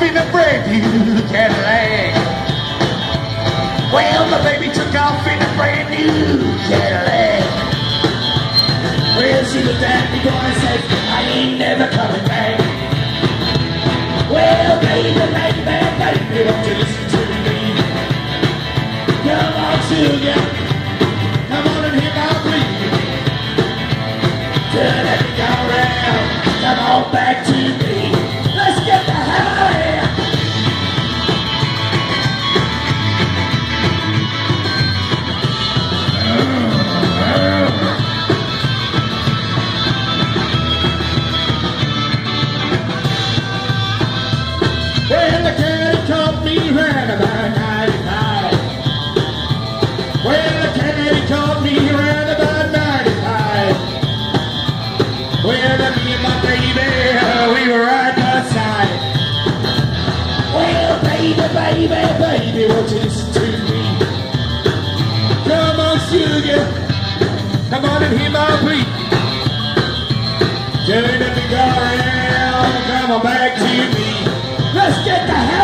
new Cadillac. Well, my baby took off in a brand new Cadillac. Well, she looked at me going and said, I ain't never coming back. Well, baby, baby, baby, won't you listen to me? Come on, sugar. Baby, we were right beside. Well, baby, baby, baby, won't you listen to me? Come on, sugar. Come on and hear my plea. Turn the big around, come on back to me. Let's get the hell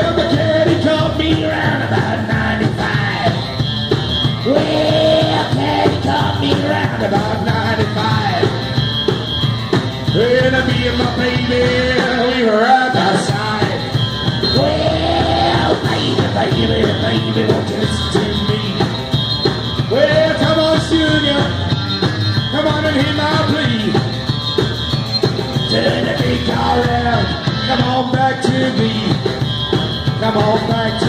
Well, the caught me around about 95. Well, me about 95. Well, me and my baby, we were. Well, baby, baby, baby, to me? Well, come on, sugar. Come on and hear my have a back bag